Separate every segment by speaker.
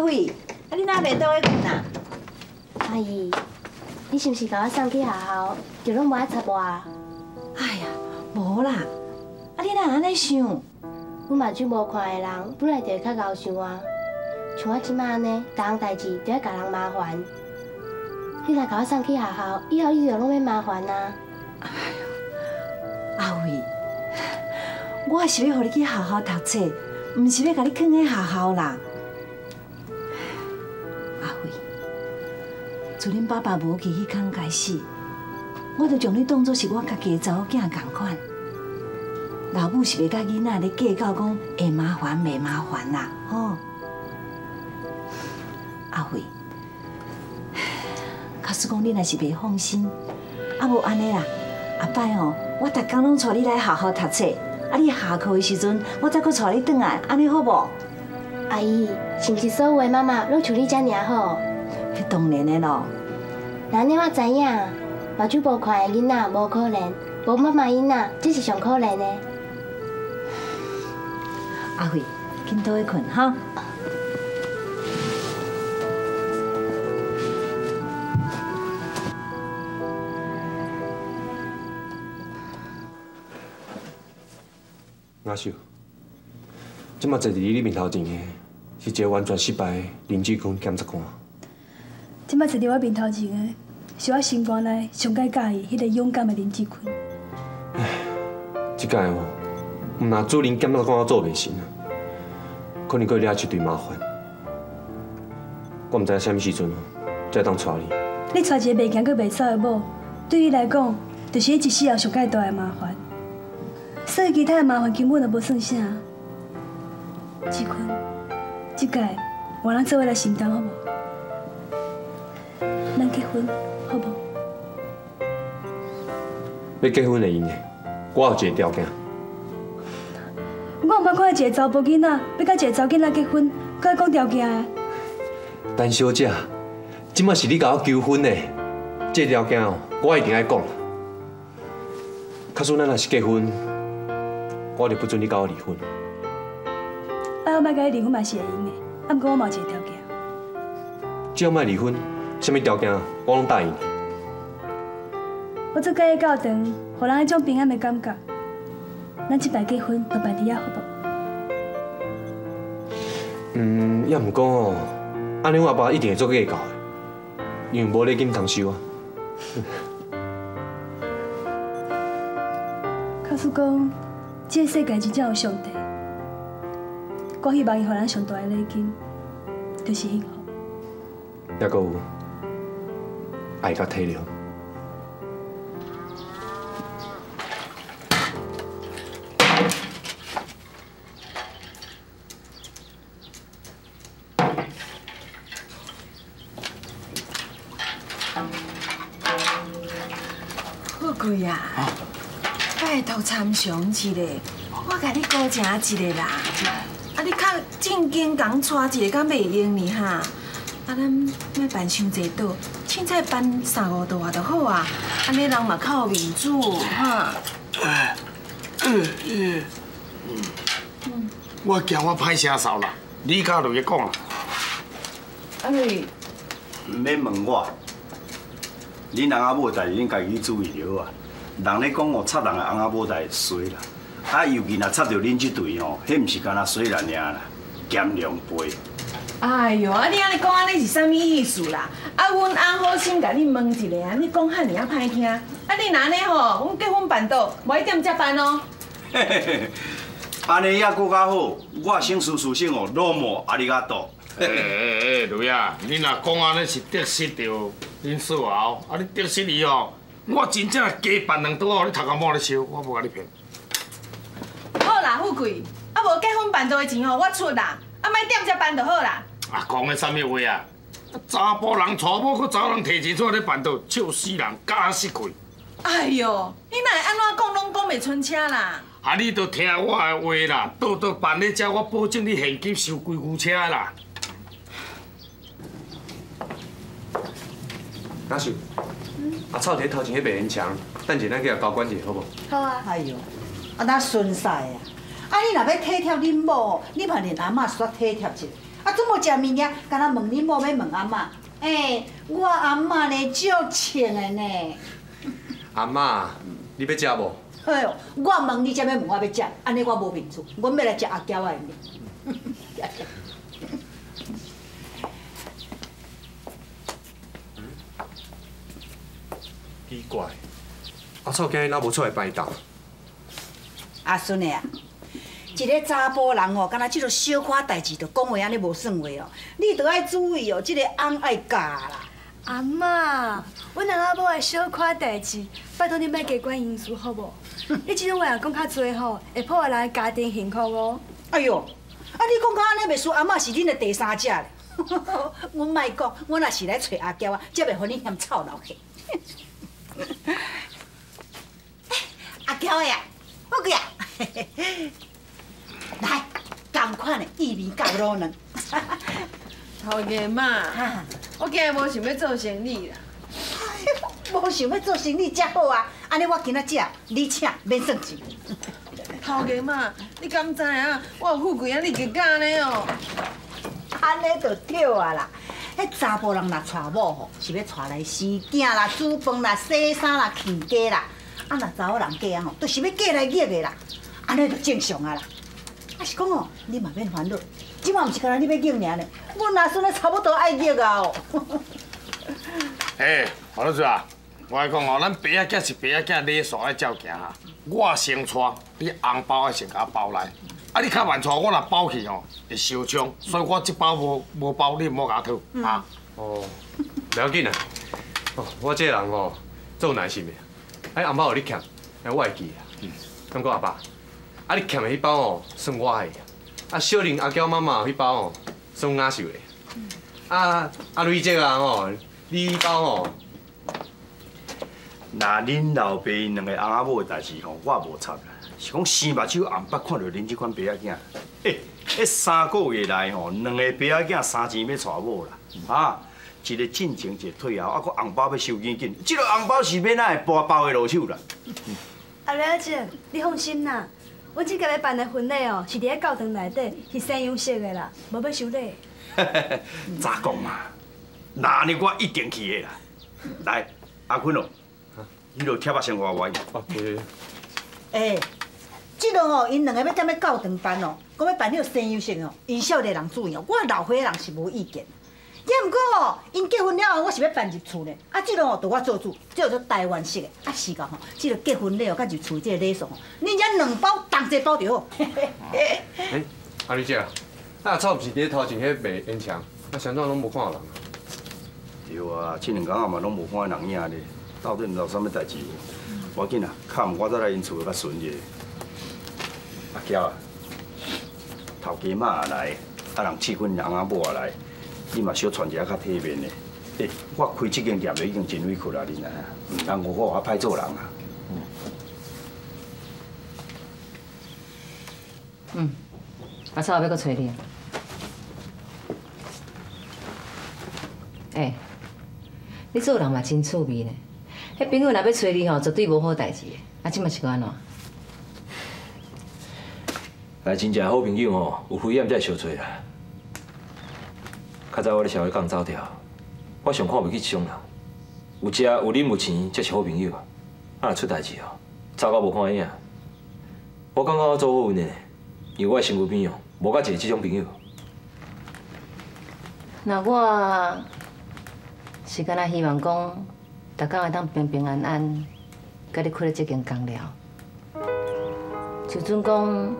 Speaker 1: 嘿，阿伟，啊你哪袂倒去困啊？
Speaker 2: 阿姨，你是不是把我送去学校，就拢无爱插我？
Speaker 1: 哎呀，无啦，啊你哪安尼想？
Speaker 2: 我嘛就无看的人，本来就会较贤想啊。像我即摆安尼，逐项代志都要甲人麻烦。你若甲我送去学校，以后你就拢要麻烦啊。
Speaker 1: 阿伟，我是要互你去好好读册，毋是要甲你囥喺学校啦。自恁爸爸无去迄空开始，我就将你当作是我家己的查某囝共款。老母是袂甲囡仔咧计较讲会麻烦袂麻烦啦，吼。阿慧，假使讲你若是袂放心，啊无安尼啦，阿伯哦，我逐工拢带你来好好读册，啊你下课的时阵，我再搁带你转来，安尼好无？
Speaker 2: 阿姨，是毋是所有的妈妈拢像你遮尔好？
Speaker 1: 迄当然的咯。
Speaker 2: 那你我知影，目睭无看的囡仔无可能，无妈妈囡仔这是上可能的。
Speaker 1: 阿慧，紧倒去困哈。
Speaker 3: 阿秀，即马坐伫你面头前的，是一个完全失败的林志坤检察官。
Speaker 4: 即摆坐伫我面头前的，是我心肝内上介介意迄个勇敢的林志坤。
Speaker 3: 唉，即届哦，毋若主任检察官做袂成啊，可能会惹一堆麻烦。我毋知影什么时阵哦，才当娶你。
Speaker 4: 你娶一个袂行阁袂走的某，对你来讲，就是一世人上介大的麻烦。所以其他的麻烦根本就无算啥。志坤，即届我咱做伙来承担好无？好不？
Speaker 3: 要结婚的因呢，我有一个条件。
Speaker 4: 我毋捌看到一个查甫囡仔要甲一个查某囡仔结婚，搁爱讲条件的。
Speaker 3: 陈小姐，即马是你甲我求婚的，这条件哦，我一定爱讲。假使咱若是结婚，我就不准你甲我离婚。
Speaker 4: 啊，我莫甲你离婚嘛是会用的，啊，不过我嘛有一个条件。
Speaker 3: 只要莫离婚，什么条件我拢答应你。
Speaker 4: 我做介教堂，互人迄种平安的感觉。咱即摆结婚就办伫遐好无？
Speaker 3: 嗯，也毋讲哦，安尼我爸一定会做计较的，因为无礼金通收啊。
Speaker 4: 告诉讲，这个世界真正有上帝，我希望伊互咱上大的礼金，就是幸福。
Speaker 3: 也够有爱甲体谅。
Speaker 1: 富贵啊，拜托参详一个，我甲你高请一个啦。啊，你较正经讲带一个，敢袂用呢哈？啊，咱莫办伤济桌，凊彩办三五桌就好啊。安尼人嘛较有面子哈。
Speaker 5: 哎，嗯嗯嗯，我惊我歹声扫啦，你家落去讲啦。
Speaker 1: 阿瑞，
Speaker 6: 唔免问我，恁翁仔某代志恁家己注意就好啊。人咧讲哦，插人的翁仔某代衰啦，啊，尤其若插到恁即队哦，迄毋是干那衰人尔啦，减两倍。
Speaker 1: 哎哟，啊你安尼讲安尼是啥物意思啦？啊，阮翁好心甲你问一下啊，你讲遐尔啊歹听，啊你若安尼吼，阮结婚办到，无一点才办哦。
Speaker 6: 嘿嘿嘿，安尼也搁较好，我先事事先哦，落寞阿里嘎多。
Speaker 5: 哎哎哎，女啊，你若讲安尼是得失着恁嫂后，啊你得失伊哦，我真正加办两桌哦，你头壳摸咧烧，我无甲你骗。
Speaker 1: 好啦，富贵，啊无结婚办到的钱哦，我出啦，啊莫点才办就好啦。
Speaker 5: 啊，讲的啥物话啊？查甫人娶某，搁查某人摕钱出来咧办到，笑死人，假死鬼。
Speaker 1: 哎哟，你若会安怎讲，拢讲袂出车啦。
Speaker 5: 啊，你都听我的话啦，倒倒办咧遮，我保证你现金收几牛车啦。
Speaker 3: 阿秀，阿草伫头前迄白烟墙，等一下咱去甲交管者，好无？
Speaker 2: 好啊。
Speaker 7: 哎哟，啊那顺势啊！啊，你若要体贴恁某，你嘛连阿嬷煞体贴一下。啊，怎么食物件？敢若问你某要问阿嬷？哎，我阿嬷呢，足穿的呢。
Speaker 3: 阿妈，你要食无？
Speaker 7: 哎呦，我问你，才要问我要食，安尼我无面子，阮要来食阿娇的面。
Speaker 3: 奇怪，阿嫂今日哪无出来摆档？
Speaker 7: 阿孙的啊，一个查甫人哦，敢若即种小可代志，就讲话安尼无算话哦。你着爱注意哦，即个翁爱教啦。
Speaker 4: 阿妈，阮阿某的小可代志，拜托你莫加管因素好无？你即种话讲较多吼，会破坏咱的家庭幸福哦。
Speaker 7: 哎哟，啊你讲到安尼，袂输阿嬷是恁的第三者咧。阮莫讲，我若是来找阿娇啊，才袂互你嫌臭老气。阿娇呀，我个呀，来，同款的薏米糕卤卵。
Speaker 1: 头家妈，我今日无想要做生意啦。
Speaker 7: 无想要做生意才好啊！安尼我今仔食，你请免算钱。
Speaker 1: 头家妈，你敢知影我有富贵啊？你个假呢哦？
Speaker 7: 安尼就对啊啦！迄查甫人若娶某吼，是要娶来生囝啦、煮饭啦、洗衫啦、牵家啦。啊，若查某人嫁啊吼，都是要嫁来育的啦。安尼就正常啊啦。啊是讲哦，你嘛免烦恼，即嘛毋是干那你要育尔呢？阮阿孙咧差不多爱育啊哦。
Speaker 5: 哎，黄老师啊，我来讲哦，咱爸仔囝是爸仔囝礼数爱照行哈。我先娶，你红包爱先甲我包来。啊，你较慢娶，我若包去哦会受伤，所以我这包无无包，你毋好甲我讨啊。
Speaker 3: 哦，不要紧啊。哦，我这个人哦，做耐心的。哎，阿妈有你欠，哎，我会记啊。嗯，感觉阿爸，啊，你欠的迄包哦，算我的。啊，小玲、阿娇妈妈迄包哦，算我收的。啊，阿瑞这个人哦，你迄包哦，
Speaker 6: 那恁老爸两个翁仔某的代志吼，我无插啦。是讲生目睭红捌看到恁即款爸仔囝，诶，迄三个月来吼，两个爸仔囝三钱要娶某啦，啊，一个进前一个退后，啊，搁红包要收紧紧，即个红包是免哪会包包的落手啦。
Speaker 4: 阿瑞姐，你放心啦，阮即个要办的婚礼哦，是伫咧教堂内底，是西洋式的啦，无要收礼。
Speaker 6: 咋讲嘛？那呢，我一定去的啦。来，阿坤哦，你著贴啊先活活。
Speaker 3: 哦，对对对。
Speaker 7: 诶，即落哦，因两个要踮咧教堂办哦，讲要办迄个西洋式哦，因少年人注意哦，我老岁人是无意见。也毋过哦，因结婚了后，我是要办入厝呢。啊，即落哦，着我做主，即落做台湾式的。啊，是个吼，即个结婚礼后，甲入厝即个礼数吼，恁遮两包，同齐包就好。
Speaker 3: 哎，阿丽姐啊，啊草毋是伫头前迄卖烟枪，啊相怎拢无看到人？
Speaker 6: 对啊，这两工啊嘛拢无看人影咧，到底毋知有啥物代志无？要紧啊，较毋我再来因厝较顺者。阿娇啊，头家妈也来，啊人试婚人仔某也来，你嘛小传一下较体面的。诶，我开这间店就已经真委屈啦，你呐，毋通误我我歹做人啊。
Speaker 8: 嗯，阿草要搁找你。哎，你做人嘛真趣味呢。迄朋友若要找你吼，绝对无好代志的。啊，即嘛是安怎？
Speaker 9: 来真正好朋友吼，有危险才会相找啦。较早我咧社会讲走掉，我上看袂起这种人。有食有啉有钱才是好朋友啊。啊，若出代志哦，糟到无看影。我感觉我做好运的，因为我身躯边哦，无甲一个这种朋友。
Speaker 8: 那我是敢若希望讲，逐工会当平平安安，甲你开咧这间工寮。就准讲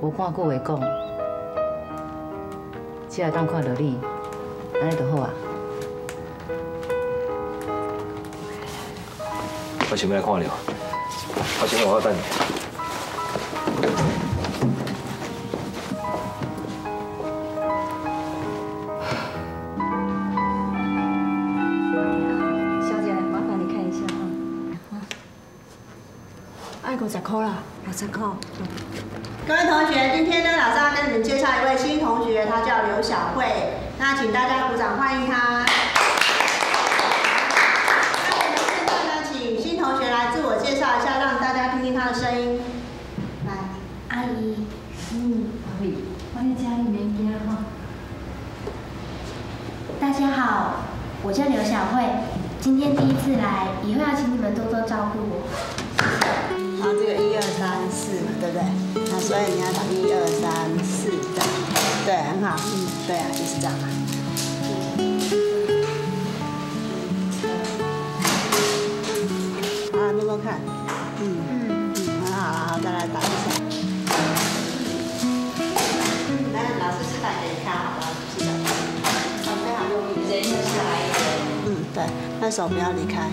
Speaker 8: 无半句话讲，只会当看到你，安尼就好啊。
Speaker 9: 我想要来看你，我先我等你。
Speaker 4: 爱五十块啦，六十块。
Speaker 10: 各位同学，今天呢，老师要跟你们介绍一位新同学，他叫刘小慧。那请大家鼓掌欢迎他。那我们现在呢，请新同学来自我介绍一下，让大家听听他的声音。来，
Speaker 2: 阿姨，
Speaker 8: 嗯，阿伟，我喺家里面惊哈。
Speaker 2: 家好，我叫刘小慧，今天第一次来，以后要请你们多多照顾我。
Speaker 10: 所以你要打一二三四的，对，很好，嗯，对啊，就是这样啊。啊，摸摸看，嗯嗯嗯，很好了，好，再来打一下。来，老师示范给你看好了，是的，好，非常用力，人就下来。嗯，对，那手不要离开。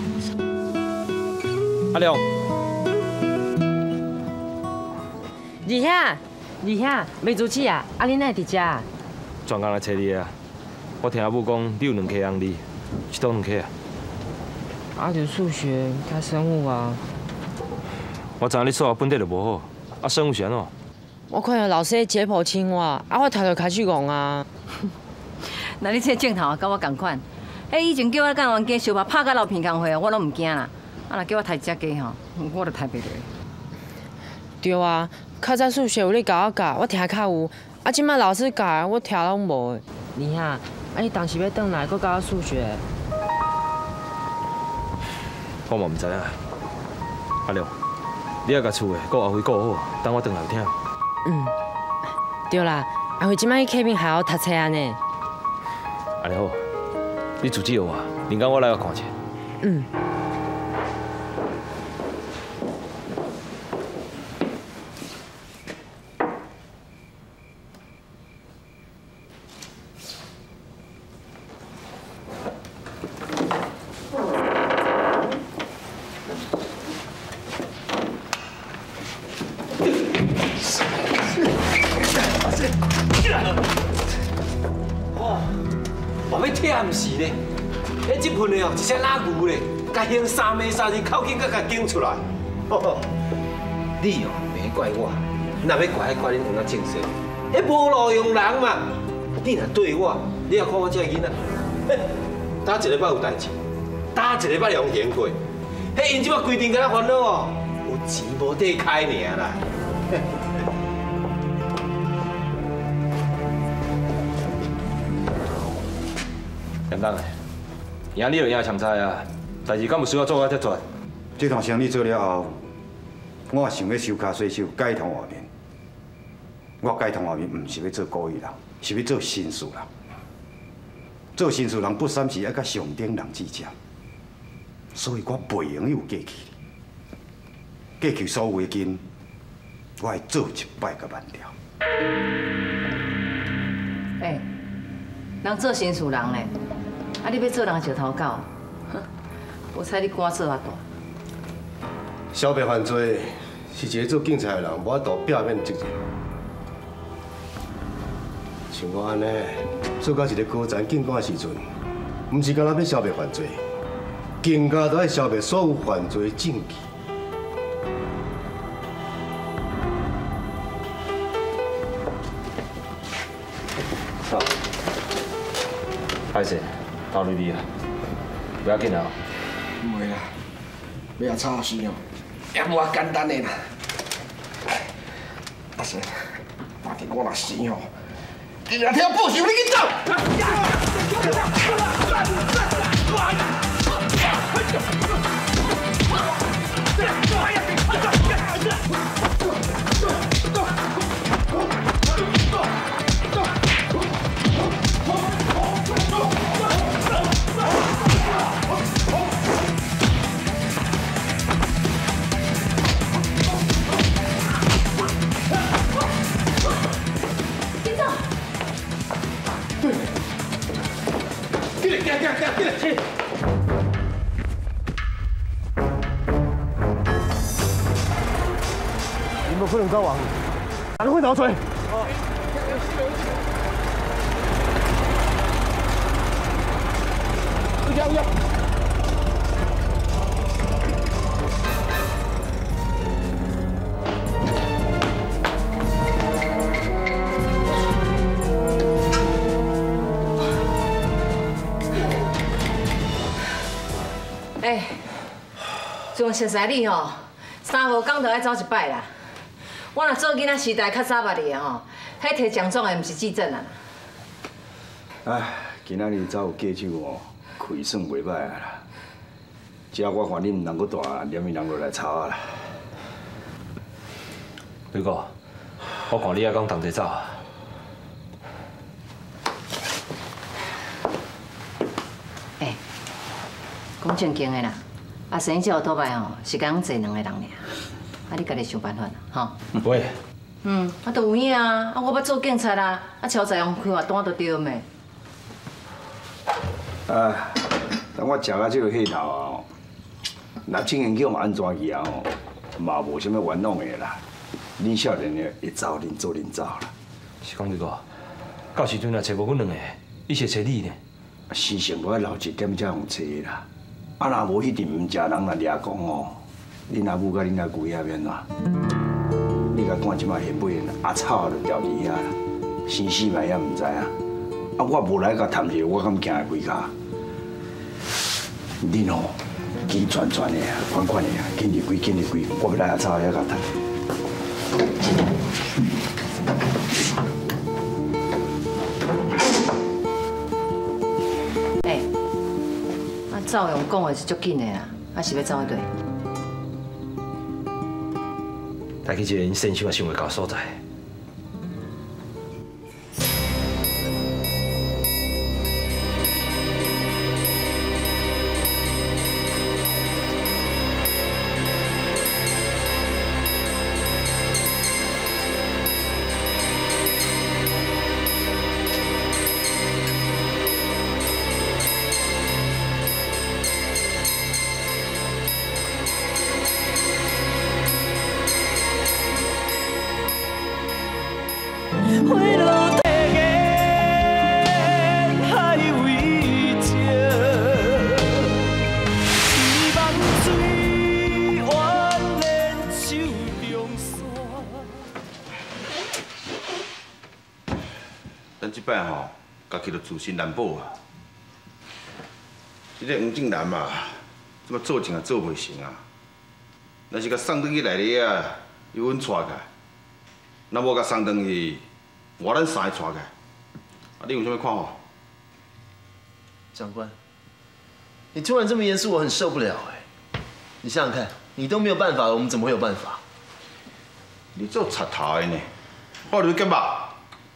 Speaker 9: 阿亮，
Speaker 11: 二兄，二兄，没做起啊？啊，你哪会伫遮啊？
Speaker 9: 专工来找你啊！我听阿母讲，你有两科红字，是倒两科啊？
Speaker 11: 啊，就数学加生物啊。
Speaker 9: 我知影你数学本地就无好，啊，生物是安怎？
Speaker 11: 我看到老师在解剖青蛙，啊，我头就开始戆啊。
Speaker 12: 那你这镜头啊甲我共款，迄以前叫我干完鸡小把拍甲老片工会，我拢唔惊啦。啊，若叫我抬只鸡吼，我都抬袂落。
Speaker 11: 对啊，较早数学有你教我教，我听较有。啊，即摆老师教，我听拢无。你啊，啊，你当时要转来，搁教我数学？
Speaker 9: 我嘛毋知影。阿亮，你要甲厝诶，搁阿辉顾好，等我转来有听。
Speaker 11: 嗯，对啦，阿辉即摆去客边还要读册安尼。
Speaker 9: 阿亮好，你自己有啊，明天我来个看者。
Speaker 11: 嗯。
Speaker 13: 出来。你哦，免怪我，若要怪，怪恁两个正式。迄无路用人嘛，你若对我，你也看我这个囡仔，嘿，打一礼拜有代志，打一礼拜用闲过。迄因即摆规定甲咱烦恼哦，有钱无地开尔啦。
Speaker 9: 简单的，赢你就赢强菜啊！代志敢有需要做到遮绝？
Speaker 14: 这趟生意做了后，我也想要收卡洗手，改头换面。我改头换面，唔是要做故意人，是要做新事人。做新事人不三时要甲上顶人计较，所以我袂用有过去。过去所有的金，我会做一摆甲万掉。
Speaker 12: 哎，人做新事人咧，啊你要做人石头狗，我猜你官做啊大。
Speaker 15: 消费犯罪是一个做警察的人无法度表面责任。像我安尼做到一个高层警官的时阵，毋是干那要消灭犯罪，更加都要消灭所有犯罪证据。
Speaker 9: 好，歹势，投入你啊，不要紧啊。
Speaker 1: 唔会啦，你也差死哦，也无啊简单诶啦。阿生，打电我若死吼，你若听报仇，你去走。
Speaker 12: 从熟悉你吼，三五工就爱走一摆啦。我若做囡仔时代较早捌你的吼，迄摕奖状的毋是记证啊。
Speaker 6: 哎，今仔日走有过手哦，亏算袂歹啊啦。只我看你毋通搁大连伊人落来吵啊啦。
Speaker 9: 吕哥，我看你还讲同齐走啊？
Speaker 12: 哎，讲正经的啦，阿生这后摆吼是讲坐两个人尔，啊你家己想办法啦，吼。
Speaker 9: 喂，
Speaker 12: 嗯，啊都有影啊，啊我要做警察啦，啊超载用开罚单都对咩？
Speaker 6: 啊，等我食到这个火头啊，哦若真经叫我安怎去啊？哦，嘛无啥物冤枉的啦。恁少年的会走，恁做恁走啦。
Speaker 9: 是讲这个，到时阵若找无阮两个，伊是找你呢。
Speaker 6: 时辰我要留一点才用找的啦。啊，若无迄阵毋食人若掠讲哦，恁阿母甲恁阿舅遐免啦？你甲看即摆现尾阿草就掉伫遐，生死嘛也毋知啊。啊，我无来甲探者，我敢惊会几骹？恁哦，紧转转的，款款的啊，紧入归紧入归，我要来阿草遐甲探。
Speaker 12: 赵勇讲的是足紧的啦，还是要走迄对？
Speaker 9: 来去一个因先生也想袂到所在。
Speaker 14: 家己就自身难保啊。这个黄正南嘛，怎么做成也做袂成啊。若是甲送转去内底啊，由阮带开；若无甲送转去，我咱三个带开。啊，你有啥物看法？
Speaker 16: 长官，你突然这么严肃，我很受不了哎。你想想看，你都没有办法了，我们怎么会有办法？
Speaker 14: 你做贼头的呢？我入去夹肉，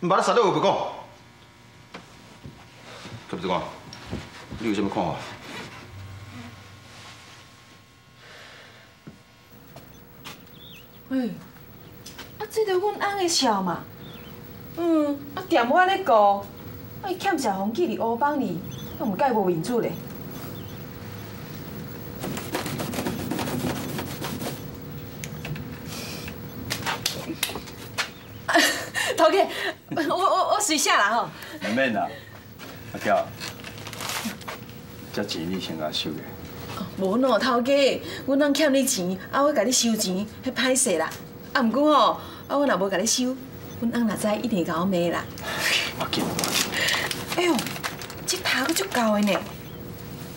Speaker 14: 毋捌你杀了我不讲。Captain 官，你有什么看法？
Speaker 1: 喂，啊，这着阮翁的笑嘛。嗯，啊，店我咧顾，啊，伊欠小红去哩乌帮里，啊，毋介无面子咧。头家，我我我随下啦吼。
Speaker 6: 免免啦，阿娇，这钱你先甲收个。
Speaker 1: 无喏，头家，阮翁欠你钱，啊，我甲你收钱，迄歹势啦。啊，毋过吼，啊，我若无甲你收，阮翁若知一定会甲我骂啦。
Speaker 6: 我紧。
Speaker 1: 哎呦，这头阁足厚的呢。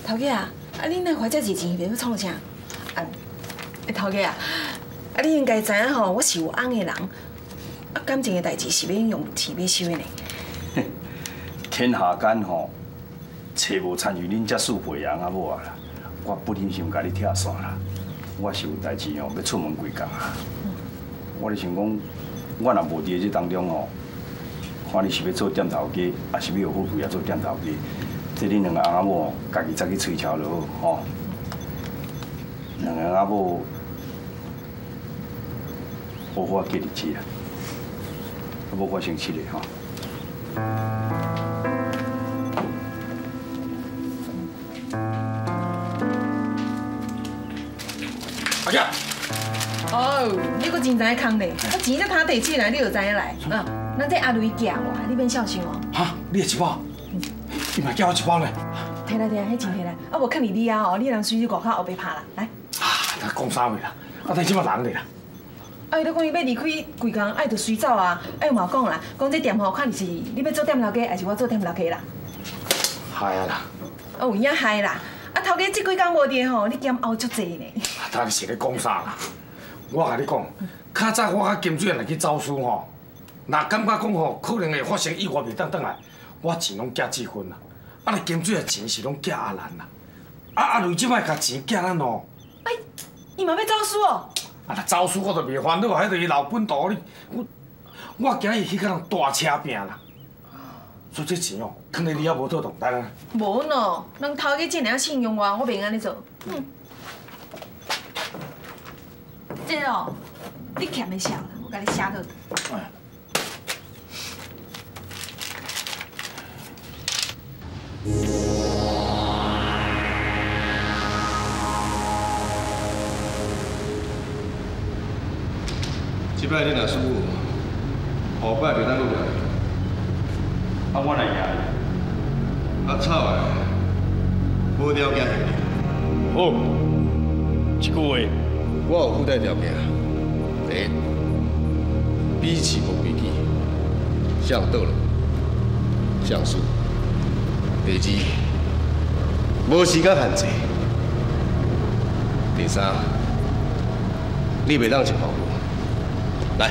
Speaker 1: 头家啊，啊，恁来花遮济钱，要创啥？啊，哎，头家啊，啊，你应该知影吼，我是有翁的人，啊，感情的代志是免用钱要收的呢。
Speaker 6: 天下间吼，找无参与恁遮四辈人啊某啊啦，我不忍心甲你拆散啦。我是有代志吼，要出门几工啊。我咧想讲，我若无伫咧这当中吼，看你是要做店头家，还是要有富贵也做店头家，这恁两个翁仔某，家己再去推敲就好吼。两个翁仔某好好过日子啦，啊，无发生气咧吼。
Speaker 1: 哦，你阁真知影空咧，我，钱才摊地起来，你就知影来。啊，咱这阿雷寄我，你免小心哦。
Speaker 5: 哈，你也一包，你嘛寄我一包呢？
Speaker 1: 摕来摕来，迄钱摕来，啊，无看你你啊哦，你人随去外口后壁拍啦，来。
Speaker 5: 啊，讲啥话啦？啊，但即摆人咧啦。
Speaker 1: 啊，伊咧讲伊要离开贵工，爱就随走啊。哎，我嘛讲啦，讲这店吼，看你是你要做店老家，还是我做店老家啦？
Speaker 5: 嗨啊啦！
Speaker 1: 哦，有影嗨啦！啊，头家这几工无伫吼，你减熬足济呢。
Speaker 5: 啊，他是咧讲啥啦？我甲你讲，较早我甲金主任来去走私吼，若感觉讲吼可能会发生意外袂当转来，我钱拢寄几分啦。啊，那金水的钱是拢寄阿兰啦，啊阿瑞即摆甲钱寄咱哦，
Speaker 1: 伊嘛要走私哦？
Speaker 5: 啊那走私我都袂烦恼，迄著伊老本道哩，我我今日去甲人大车拼啦，所以这钱哦，肯定你也无妥当，来来来，
Speaker 1: 无喏，人头家这尔信用我，我袂安尼做。嗯，这哦，你欠的少啦，我甲你写倒。
Speaker 5: 哎
Speaker 15: 即摆你若输，后摆袂当落来。
Speaker 6: 啊，我来赢。
Speaker 15: 啊草诶，无条件。
Speaker 5: 好，一句话，
Speaker 15: 我有附带条件。第一，比起无比起，向倒了，向输。第二，无时间限制。第三，你袂当一跑路。来，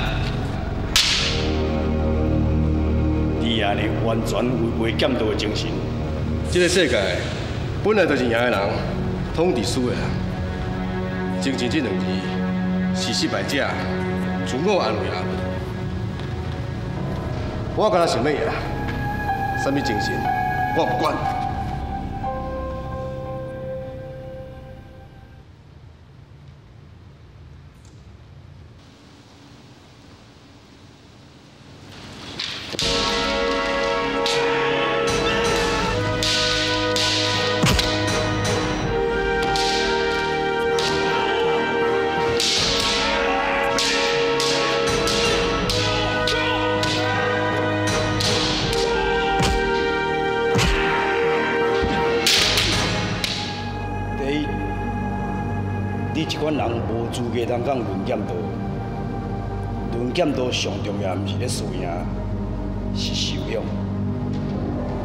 Speaker 6: 你安尼完全违背监督的精神。
Speaker 15: 这个世界本来就是赢的人统治输的人。精神这两字是失败者自我安慰啊。我敢若想要赢，什么精神我不管。
Speaker 6: 上重要，毋是咧输赢，是修养。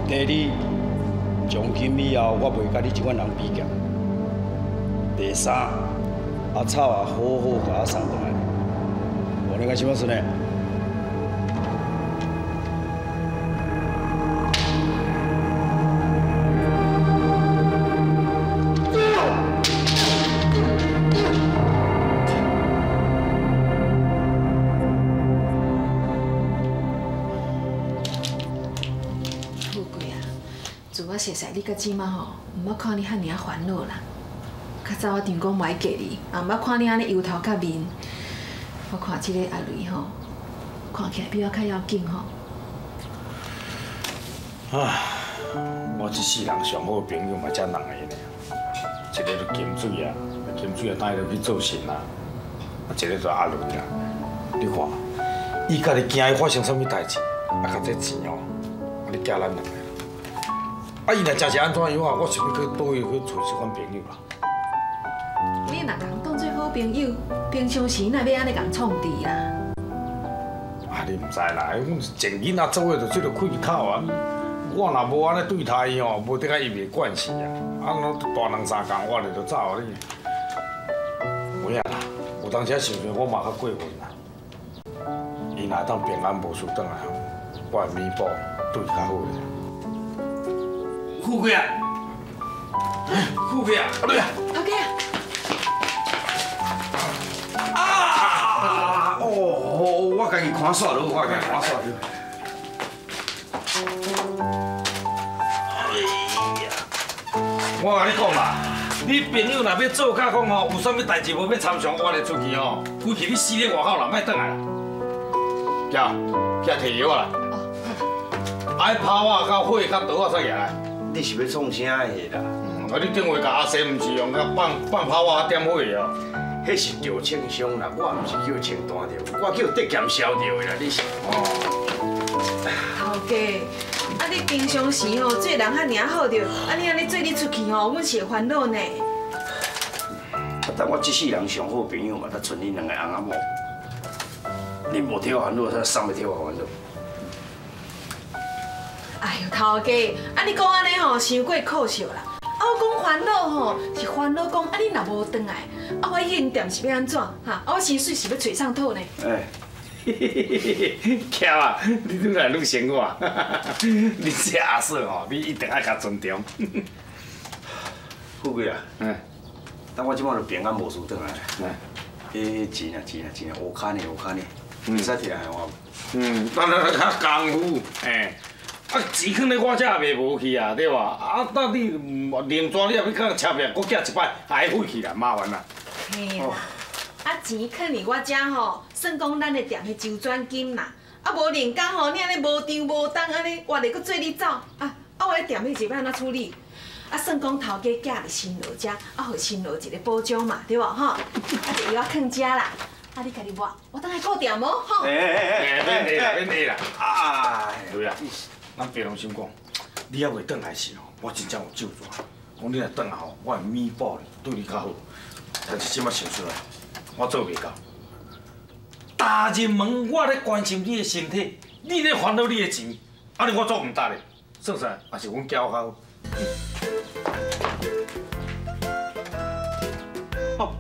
Speaker 6: 第二，从今以后我袂甲你这款人比较。第三，阿草啊，好好甲我送回来。我那个什么事呢？
Speaker 1: 自我熟悉你到即马吼，毋捌看你遐尔烦恼啦。较早我定讲袂嫁你，也毋捌看你安尼油头甲面。我看即个阿瑞吼，看起来比我较要紧吼。
Speaker 5: 唉，我一世人上好的朋友嘛，才两个呢。一个就金水啊，金水啊带落去做神啊，啊一个就阿瑞啊。你看，伊家己惊伊发生什么代志，啊，甲这钱哦，你寄咱两个。啊，伊若真是安怎样啊，我想要去倒位去找这款朋友啦。
Speaker 1: 你若共当做好朋友，平常时哪要安尼共创治啊？
Speaker 5: 啊，你毋知啦，阮是前囡仔做伙就出着开口啊。我若无安尼对待伊哦，无得甲伊袂惯势啊。啊，那大人三工我就就走啊你。有影啦，有当时想想我嘛较过分啦。伊若当平安无事转来，我会弥补对伊较好咧。富贵啊，富贵啊，阿瑞啊。
Speaker 1: 头家啊，
Speaker 6: 啊！哦，我家己看煞了，我家己看煞了。
Speaker 5: 我甲你讲啦，你朋友若要做甲讲吼，有啥物代志无要参详，我咧出去吼，规气你死咧外口啦，莫倒来啦。行，行摕药啊啦。爱泡啊，到火到刀啊才行来。
Speaker 6: 你是要创啥的啦？
Speaker 5: 啊，你电话甲阿西，毋是用甲放放炮啊点火的哦。
Speaker 6: 迄是叫清香啦，我毋是叫青单着，我叫得减消着的啦，你是。
Speaker 1: 哦头家，啊你平常时吼做人遐尔好着，啊你安尼做你出去吼，阮是会烦恼呢。
Speaker 6: 但我即世人上好朋友嘛，才剩恁两个翁仔某。你无替我烦恼，才送要替我烦恼。
Speaker 1: 哎呦，头家，啊你讲安尼吼，伤过可笑啦。啊我讲烦恼吼，是烦恼讲啊你若无转来，啊我现店是要安怎？哈，啊我薪水是要找上讨呢？
Speaker 6: 哎，
Speaker 5: 巧啊，你愈来愈生我，你这阿嫂吼，你一定爱较尊重。
Speaker 6: 富贵啊，
Speaker 5: 嗯，
Speaker 6: 等我即摆就平安无事转来。嗯，诶，钱啊钱啊钱啊，有卡呢有卡呢，会使摕来还我？
Speaker 5: 嗯，当然较功夫，嘿，啊钱放咧我遮也袂无去啊，对吧？啊，等你另抓你也要甲车票，搁寄一摆，还会去啦，麻烦啦。
Speaker 1: 嘿啦，啊钱囥伫我遮吼，算讲咱的店的周转金啦。啊无连工吼，你安尼无张无当安尼，我咧搁做你走，啊啊我的店迄一要安怎处理？啊算讲头家寄伫新罗遮，啊互新罗一个保障嘛，对无吼？啊就由我囥遮啦。啊你家己抹，我等下顾店无吼。
Speaker 5: 哎哎哎，免礼啦免礼啦，哎，对啊，咱别良心讲，你还袂转来时哦，我真正有救抓。讲你若转来吼，我会弥补你，对你较好。但是即摆想出来，我做袂到。大人问我咧关心你的身体，你咧烦恼你的钱，安尼我做毋得咧。算啥？也是阮骄傲。
Speaker 2: 阿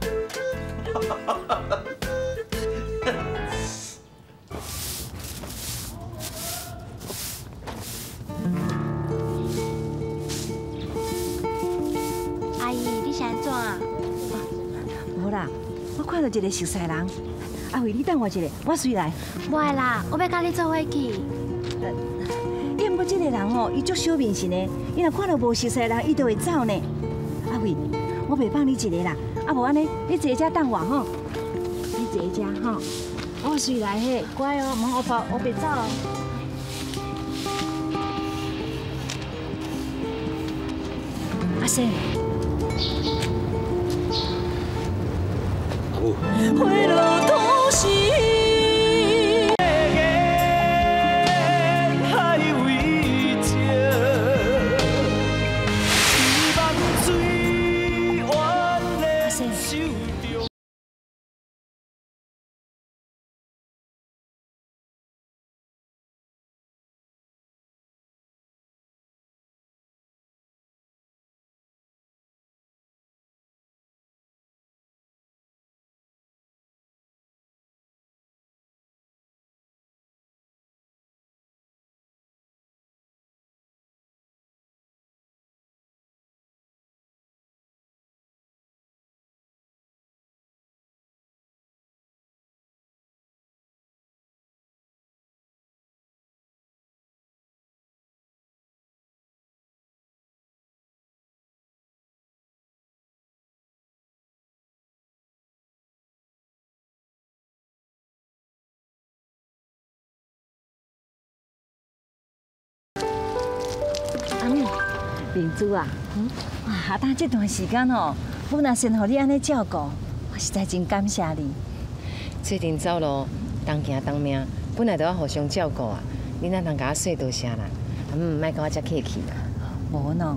Speaker 8: 看到一个熟悉人，阿伟，你等我一下，我随来。
Speaker 2: 袂啦，我要跟你做伙去。
Speaker 8: 伊毋过这个人哦，伊足小面神的，伊若看到无熟悉的人，伊就会走呢。阿伟，我袂放你一个啦，啊无安尼，你坐遮等我吼，你坐遮吼，我随来嘿，乖哦，莫我跑，我别走哦。阿生，
Speaker 17: 阿母。
Speaker 4: 花落土时，
Speaker 8: 明珠啊，嗯，哇，阿当这段时间哦，我若先互你安尼照顾，我实在真感谢你。
Speaker 12: 最近走路，当行当命，本来都要互相照顾啊。你哪通甲我说多谢啦？嗯，莫甲我遮客气啦。
Speaker 8: 无喏，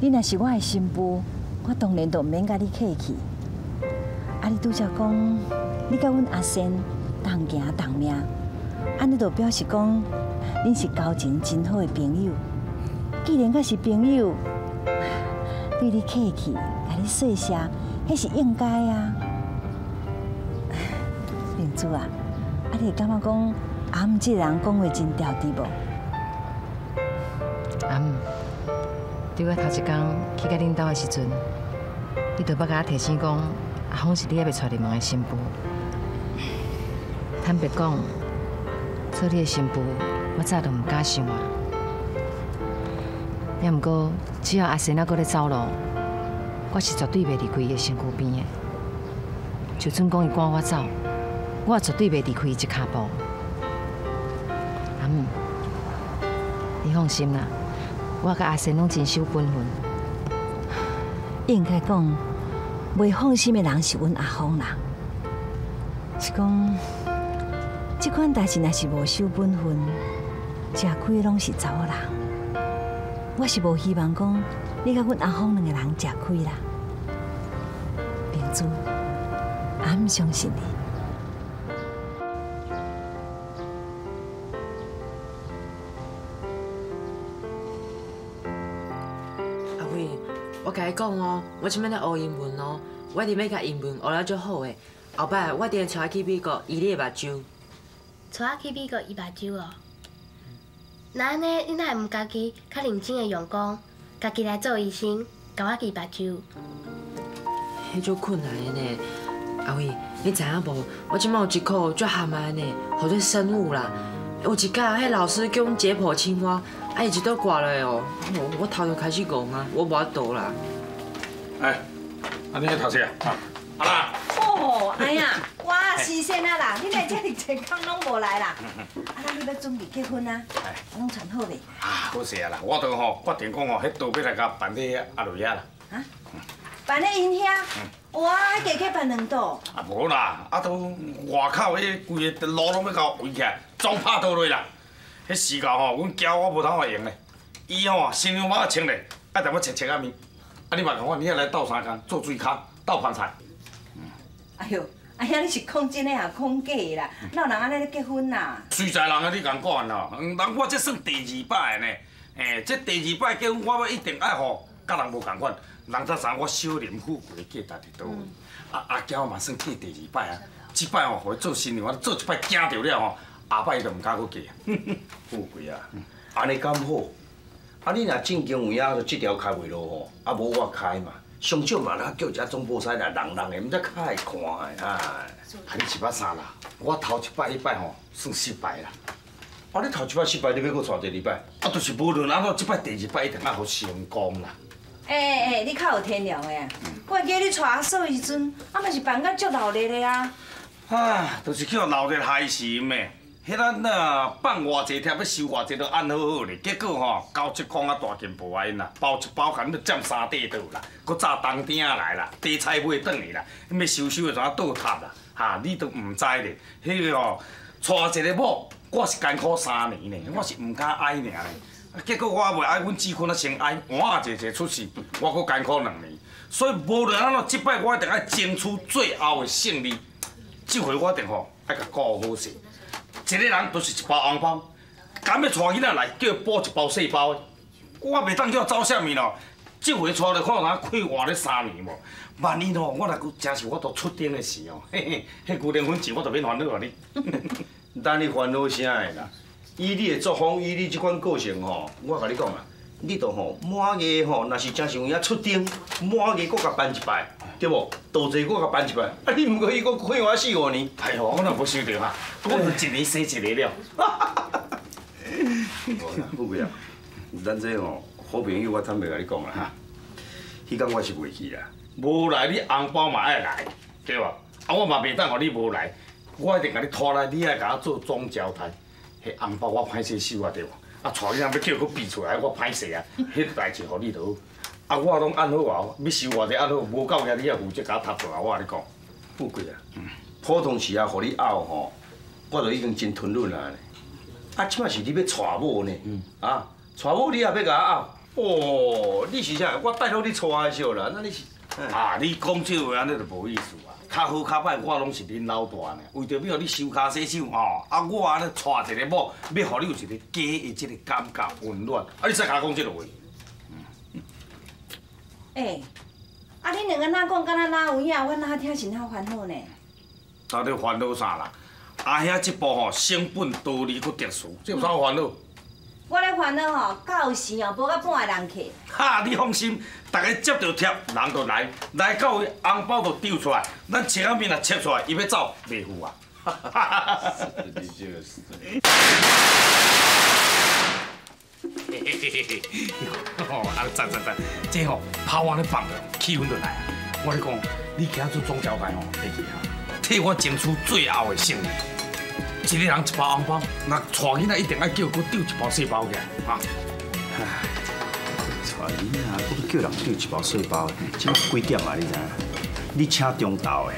Speaker 8: 你那是我的新妇，我当然都毋免甲你客气。啊，你拄则讲，你甲阮阿仙同行同命，安尼就表示讲，恁是交情真好的朋友。既然甲是朋友，对你客气，甲你说谢，迄是应该啊。明珠啊，啊，你感觉讲阿姆这人讲话真调滴无？
Speaker 12: 阿姆，伫我头一天去甲领导的时阵，你就捌甲我提醒讲，阿峰是你还袂娶入门的新妇。坦白讲，做你的新妇，我早就唔敢想啊。也毋过，只要阿仙还搁咧走路，我是绝对袂离开伊身躯边的。就算讲伊赶我走，我也绝对袂离开伊一脚步。阿姆，你放心啦，我甲阿仙拢真守本分。
Speaker 8: 应该讲，袂放心的人是阮阿芳啦。是讲，这款代志若是无守本分，吃亏拢是查某人。我是无希望讲你甲阮阿峰两个人吃亏啦。明珠，阿唔相信你。
Speaker 12: 阿伟，我甲你讲哦，我即摆咧学英文哦，我一定要甲英文学了足好诶。后摆我一定带去美国医你的目睭。
Speaker 2: 带我去美国伊目睭哦。那安尼，你哪会毋家己较认真诶用功，家己来做医生，甲我去目睭？
Speaker 11: 迄种困难诶呢。阿伟，你知影无？我即摆有一科足含的呢，好做生物啦。有一架，迄老师叫阮解剖青蛙，啊伊一倒挂落哦，我我头就开始戆啊，我无法度啦。
Speaker 5: 哎，阿你去读册啊？好啦，
Speaker 7: 哦，哎呀，我新鲜啊啦！你来这里一工拢无来啦。啊，那你要准备结婚啊？拢传好未？
Speaker 5: 啊，好势啊啦，我都吼决定讲吼，迄刀要来甲办咧阿路遐啦。
Speaker 7: 办咧因遐，哇，加起办两道。
Speaker 5: 啊无啦，啊都外口迄规个路拢要甲我围起来，总拍倒落啦。迄时间吼，阮骄我无通法用咧。伊吼新娘妈穿咧，爱踮我切切仔面。啊，你嘛讲我，你也来斗三工，做水骹，斗盘菜。
Speaker 7: 哎呦，哎呀，你是讲真的啊，讲假的啦？哪有人安尼咧结婚啦？
Speaker 5: 水在人啊，你共讲哦，人我这算第二摆的呢。诶，这第二摆结婚，我要一定爱吼，甲人无共款。人才知我小林富贵嫁搭伫倒位。啊阿娇嘛算嫁第二摆啊，即摆吼，互伊做新娘，我做一摆惊着了吼，后摆伊就毋敢搁嫁。
Speaker 6: 富贵啊，安尼敢好？啊，你若正经有影，就即条开袂落吼，啊无我开嘛。上少嘛，咱叫一只总部师来人人的，毋则较爱看的，哎。
Speaker 5: 啊，你一摆三啦，我头一摆一摆吼算失败啦。
Speaker 6: 啊，你头一摆失败，你要搁娶第二摆？
Speaker 5: 啊，就是无论安怎，即摆第二摆一定爱互成功啦。
Speaker 7: 哎哎哎，你较有天良的啊！我记你娶阿嫂的时阵，啊嘛是办甲足闹热的啊。
Speaker 5: 啊，就是叫闹热害心的。迄咱呐放偌济贴，要收偌济都按好好咧，结果吼交一筐啊大件无爱因啦，包一包可能要占三块倒啦，搁炸东鼎来啦，地菜买转去啦，要收收的怎啊倒塌啦？哈，你都毋知咧，迄个吼娶一个某，我是艰苦三年呢，我是毋敢爱尔咧。结果我袂爱，阮姊夫那先爱，换一个出世，我搁艰苦两年，所以无论安怎，即摆我一定爱争取最后的胜利。即回我一定吼爱甲顾好势。一个人都是一包红包，敢要带囡仔来，叫伊补一包细包的。我袂当叫走啥物咯。这回娶着看有哪快活咧三年无。万一吼，我若佫真是我都出丁的时哦，嘿嘿，迄旧年婚钱我都免烦恼啊你。
Speaker 6: 等你烦恼啥的啦？以你的作风，以你即款个性吼，我甲你讲啊，你都吼满月吼，若是真是有影出丁，满月搁甲办一摆，对无？多济我甲办一摆，啊你毋过伊搁快活四五年，
Speaker 5: 哎呦，我哪无想到啊，我是一年生一个了。
Speaker 6: 富贵啊，咱这吼好朋友，我坦白甲你讲啦哈，迄天我是袂去啦。
Speaker 5: 无来，你红包嘛爱来，对无？啊，我嘛袂当互你无来，我一定甲你拖来，你爱甲我做总交代。迄红包我歹势收啊，对无？啊，娶囡仔要叫佮逼出来，我歹势啊。迄代志互你就好。啊，我拢按好啊，要收偌济按好，无够遐你也负责甲我踢倒啊！我甲你讲，
Speaker 6: 富贵啊，普通时啊，互你拗吼，我都已经真吞忍啊。啊，即摆是你要娶某呢，啊，娶某你也要甲我拗。哦，你是啥？我拜托你娶的少啦，那你是？
Speaker 5: 啊，你讲这话安尼就无意思啊。较好较歹，我拢是恁老大呢，为着要互你收骹洗手吼，啊，我安尼娶一个某，要互你有一个家的即个感觉温暖，啊，你再甲我讲即个话。
Speaker 7: 哎，啊，恁两个哪讲，敢若哪有影，我哪听是哪烦恼呢？
Speaker 5: 到底烦恼啥啦？阿兄这部吼，成本多利搁特殊，这有啥烦恼？
Speaker 7: 我咧烦恼吼，到时哦，无到半个人客。
Speaker 5: 哈，你放心，大家接到贴，人就来，来到位，红包就丢出来，咱切仔面若切出来，伊要走，袂赴啊！哈哈哈哈哈！你就是。嘿嘿嘿嘿嘿，哦，啊，赞赞赞，这吼拍完咧放着，气氛就来啊！我咧讲，你今仔做总交代吼，会记啊，替我争取最后的胜利。一个人一包红包，那娶囡仔一定爱叫佮丢一包细包起来，哈。
Speaker 6: 娶囡仔，佮叫人丢一包细包，即摆几点啊？你知影？你请中昼的，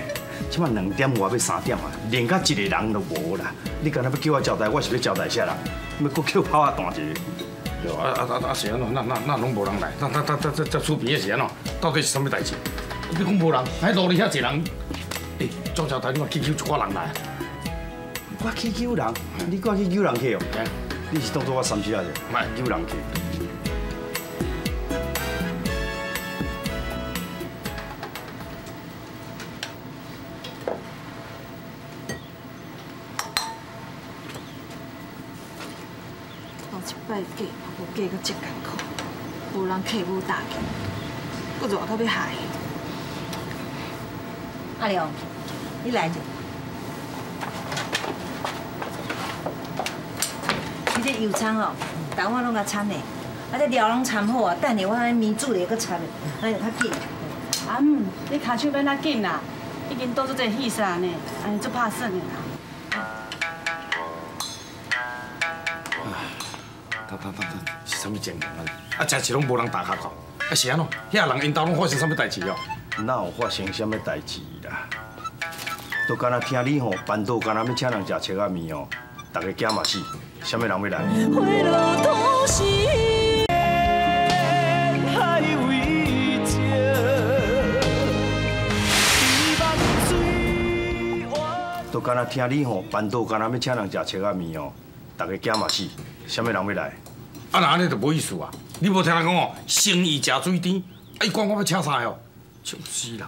Speaker 6: 即摆两点外要三点啊，连甲一个人都无啦。你干那要叫我交代，我是要交代啥人？要佮叫跑啊单一。
Speaker 5: 对啊啊啊啊！是安怎？那那那拢无人来，那那那那这这厝边的是安怎？到底是啥物代志？你讲无人，还路里遐济人，诶，总交代你嘛去叫一寡人来。
Speaker 6: 我去救人，你我去救人去哦。你是当作我三七啊？
Speaker 5: 唔系
Speaker 6: 救人去。
Speaker 1: 无嫁搁这艰苦，无人客户打去，搁热到要害。
Speaker 7: 阿良，你来者。你这油葱哦，等我拢甲掺嘞，啊这料拢掺好啊，等下我迄面煮咧搁掺的，安尼就较紧。
Speaker 4: 啊姆，你骹手免那紧啦，已经倒出这戏色呢，安尼足拍算的啦。
Speaker 5: 等，是啥物情形啊？啊，真是拢无人打卡讲，啊是安怎？遐人因兜拢发生啥物代志哦？
Speaker 6: 哪有发生什么代志啦？都敢若听你吼，班导敢若要请人食切仔面哦，大家惊嘛死，什么人要来？
Speaker 18: 都
Speaker 6: 敢若听你吼，班导敢若要请人食切仔面哦，大家惊嘛死，什么人要来？
Speaker 5: 啊，那安尼就无意思啊！你无听人讲哦，生意食水甜，啊，伊管我要请啥哦？笑死人！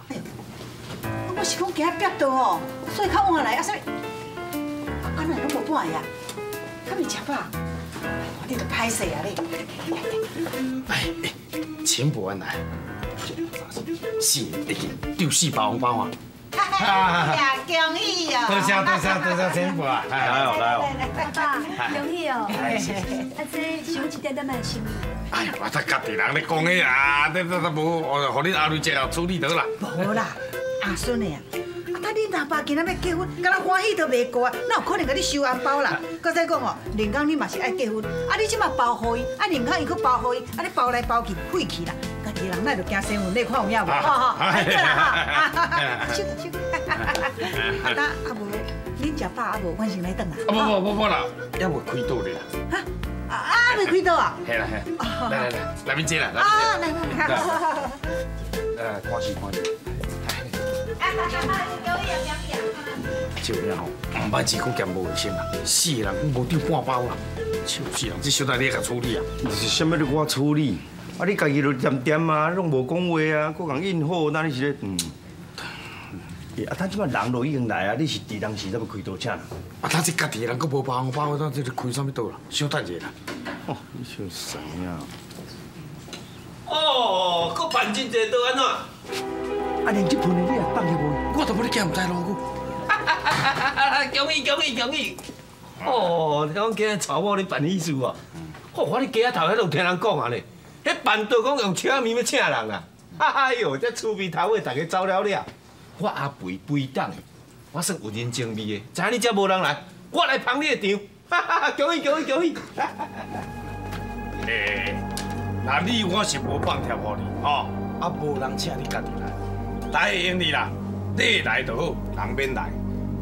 Speaker 7: 我是讲今日逼到哦，所以较晚来啊，啥物？啊，安尼拢无半呀，较未食饱，你都歹势啊你。
Speaker 5: 哎哎，钱不安来，是丢四包红包啊！
Speaker 7: 呀，恭喜哦！
Speaker 5: 多谢多谢多谢辛苦啊！
Speaker 6: 来哦来哦！
Speaker 4: 爸爸，恭喜哦！啊，这想一点点买心意。
Speaker 5: 哎呀，我才家己人咧讲的啊，这这这无，我互恁阿瑞姐啊处理得啦。
Speaker 7: 无啦，阿孙的啊，啊，等你阿爸今仔要结婚，敢若欢喜都未过啊，哪有可能甲你收红包啦？搁再讲哦，林刚你嘛是爱结婚，啊，你即马包互伊，啊，林刚伊去包互伊，啊，你包来包去废去啦，人那就惊新闻，你看有影无？吼吼，哎对啦哈，收收，啊，等啊无，恁食饱啊无，阮先来转啦。
Speaker 5: 啊不不不不啦，还未开刀咧啦。
Speaker 7: 啊啊，未开刀啊？
Speaker 5: 系啦系，来来来，来面接啦，来
Speaker 7: 啊，来来来，
Speaker 6: 来，看戏看戏。
Speaker 5: 就样吼，唔捌只讲嫌无卫生啦，死人无丢半包啦，笑死人，这小弟你甲处理啊？
Speaker 6: 是什么都我处理，啊你家己就点点啊，拢无讲话啊，搁人应好，那你是咧嗯？欸啊，他即摆人都已经来啊，你是伫当时才要开刀请人？
Speaker 5: 啊，他这家己的人，佫无包红包，那这是开什么刀啦？小等者啦。
Speaker 6: 哦，你笑神啊！
Speaker 13: 哦，佫办真济刀安怎？
Speaker 6: 啊，连这盆的你也放下无？
Speaker 5: 我都无你惊唔知咯，
Speaker 13: 恭喜恭喜恭喜！哦，你讲今日娶某你办喜事啊？哦，我伫街仔头迄度听人讲啊咧，迄办桌讲用车面要请人啊！哎呦，这厝边头尾大家走了了。我阿肥肥党的，我算有人情味的。知影你这无人来，我来捧你的场。哈哈哈！恭喜恭喜恭喜！
Speaker 5: 诶，那你我是无放贴互你，哦，啊无人请你家己来，来会用你啦，你来就好，人免来。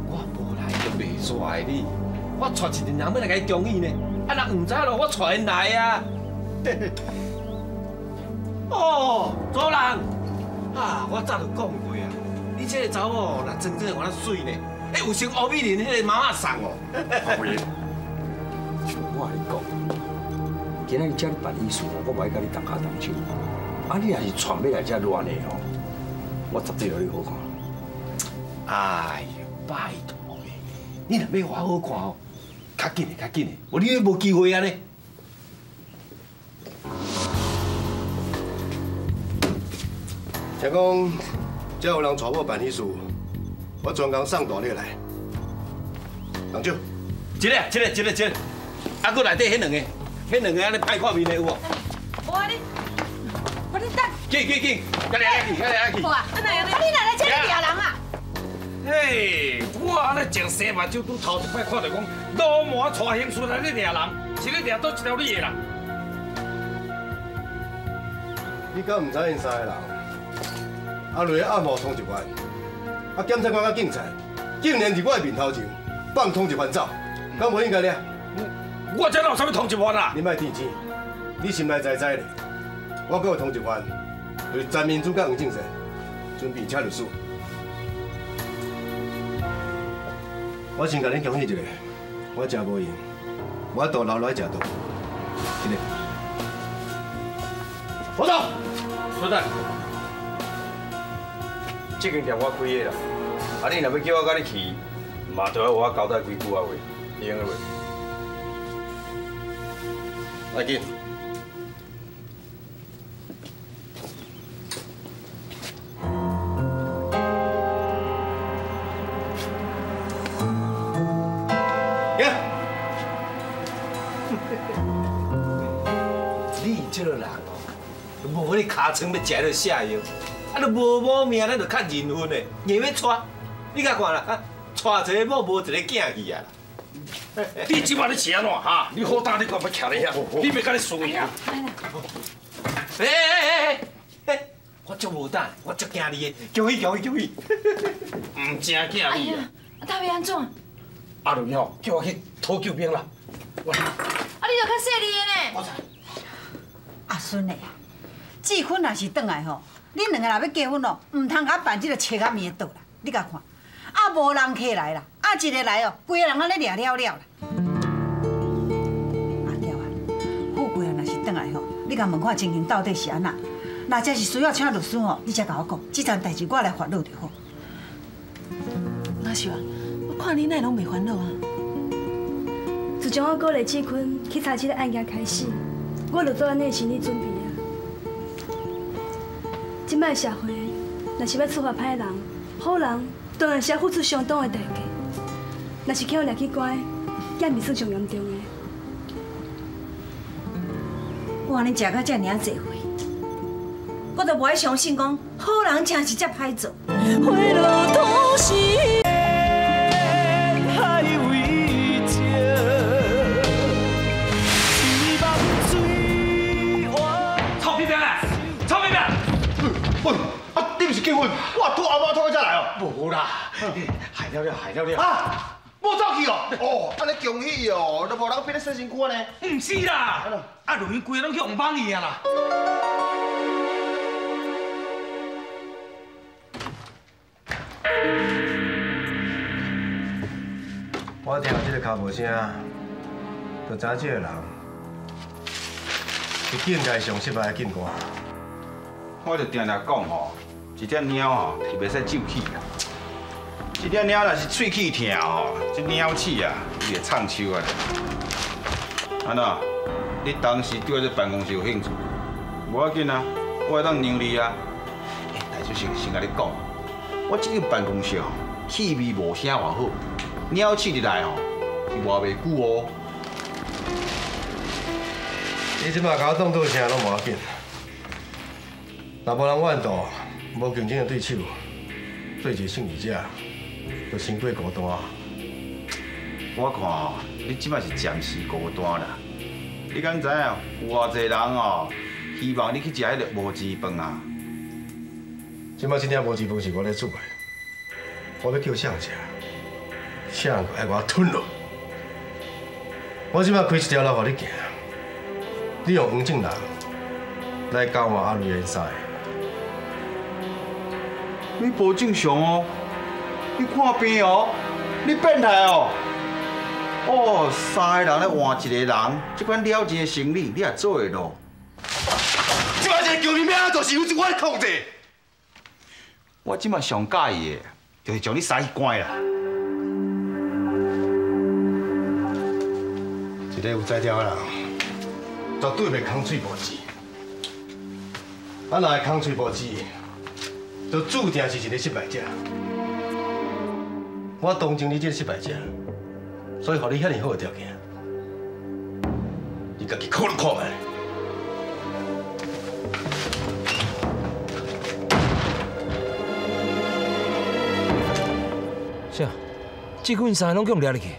Speaker 13: 我无来就袂拽你，我带一群人要来甲你恭喜呢。啊，人唔知咯，我带因来啊。哦，主人，啊，我早就讲过啊，你这个查某若真正有那水呢，哎，有像欧美人迄个妈妈送哦。
Speaker 5: 阿肥，
Speaker 6: 像我跟你讲，今日叫你办喜事，我袂甲你同脚同手。啊，你若是传要来遮乱的哦，我绝对让你好看。
Speaker 13: 哎呀，拜托你，你若要我好看哦，较紧的，较紧的，无你无机会啊呢。
Speaker 15: 听讲，只有人娶某办喜事，我专工送大礼来。人少，
Speaker 13: 一个，一个，一个，一个，啊，搁内底迄两个，迄两个安尼歹看面的有无？
Speaker 7: 我啊你，我你等。
Speaker 13: 紧紧紧，快点来去，快点来去。
Speaker 7: 好啊，啊你哪来这个嗲人啊？
Speaker 5: 嘿，我安尼净洗目睭，拄头一摆看到讲，老麻带兴趣来咧掠人，是咧掠倒一条你的啦？
Speaker 15: 你敢唔知因三个人？阿瑞暗晡通一番，啊检察官甲警察竟然伫我的面头前放通一番走，敢无应该咧？
Speaker 5: 我这哪有啥物通缉犯啊？
Speaker 15: 你莫天钱，你心内知知咧。我搁有通缉犯，就是詹明珠甲黄正生，准备请律师。我先甲恁恭喜一下，我真无闲，我倒留来食倒。今日，
Speaker 5: 我走。
Speaker 6: 老大，这间店我开的啦，啊你若要叫我甲你去，嘛都要我交代几句啊话，会用的袂？
Speaker 19: 来紧。
Speaker 13: 你这个人哦，无迄个尻川要食到下药，啊，都无某命，咱就较认份的，硬要娶，你甲看啦，啊，娶一个某无一个囝去啊。
Speaker 5: 你即摆咧是安怎哈？你好大，你干嘛徛咧遐？你别甲你输赢。
Speaker 13: 哎哎哎哎！我足无胆，我足惊你的，恭喜恭喜恭喜！
Speaker 5: 唔正惊
Speaker 8: 哎呀
Speaker 5: 你啊！，
Speaker 8: 他要安怎？
Speaker 5: 阿伦吼，叫我去讨救兵啦。我
Speaker 8: 啊，你就较细腻的呢。
Speaker 7: 阿孙的，志坤若是转来吼，恁两个若要结婚哦，唔通甲办这个切甲面的桌啦。你甲看，啊无人客来啦，啊一个来哦，规个人安尼掠了了啦。阿娇啊，富贵啊若是转来吼，你甲问看情形到底是安那？若真是需要请律师哦，你才甲我讲，这件代志我来烦恼就好。
Speaker 8: 那是啊，我看你那拢袂烦恼啊。
Speaker 4: 自从我鼓励志坤去查这个案件开始，我就做安尼的心理准备啊。即摆社会，若是要处罚歹人，好人当然是要付出相当的代价。若是去互掠去关，也毋算上严重的。
Speaker 8: 我安尼食到遮尔啊济回，我都无爱相信讲好人真是遮歹做。
Speaker 14: 结婚？我拖阿妈拖到遮来哦。
Speaker 5: 无啦，害了了，害了了。
Speaker 14: 啊，无走去哦。哦，安尼恭喜哦，都无人变咧洗身躯呢。
Speaker 5: 唔是啦，啊，论伊规个拢去红帮去啊啦。
Speaker 15: 我听这个脚步声，就知这个人是境界上失败的警官。
Speaker 14: 我就定定讲吼，一只猫吼是袂使咒气啦。一只猫若是喙齿疼吼，这猫齿啊，伊会唱秋啊。安怎？你当时对我这办公室有兴趣？无要紧啊，我会当让你啊。欸但是先先甲你讲，我这个办公室吼，气味无啥偌好，鸟鼠入来吼，是活袂久哦。
Speaker 15: 你即摆甲我当倒啥拢无要紧，若无人怨妒，无竞争的对手，做一个胜利者，就先过孤单。
Speaker 14: 我看吼，你即摆是暂时孤单啦。你敢知影有偌济人哦，希望你去食迄个无滋饭啊？
Speaker 15: 即摆真正无滋饭是我咧煮的，我要叫谁人食，谁人爱我吞落。我即摆开一条路互你行，你用黄正南来教我阿瑞的使。
Speaker 14: 你无正常哦，你看病哦，你变态哦。哦，三个人咧换一个人，即款了钱的生意你也做会到？即摆这个救命命就是由我来控制。我即摆上介意的，就是将你塞去关啦。
Speaker 15: 一个有才调的人，绝对袂空嘴无舌。啊，若会空嘴无舌，就注定是一个失败者。我同情你这个失败者，所以给你遐尼好的条件，你家己考虑看觅。
Speaker 13: 啥？这群三个拢叫我掠入去？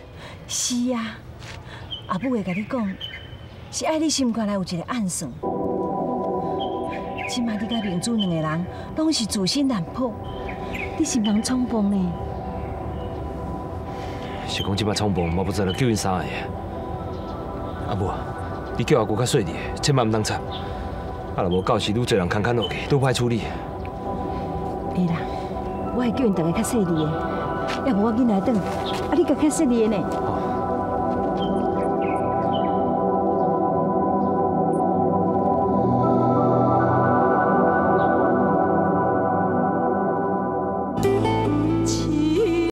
Speaker 8: 是啊，阿母会甲你讲，是爱你心肝内有一个暗算。即马你甲明珠两个人拢是自信难破，你是人冲动呢？
Speaker 9: 是讲即摆冲动，我不知道救因三个。阿母啊，你叫阿姑较细点，千万毋通插。啊，若无到时愈侪人牵牵落去，愈歹处理。
Speaker 8: 会啦，我会叫因大家较细腻的，要无我囡仔等，啊你甲较细腻的呢。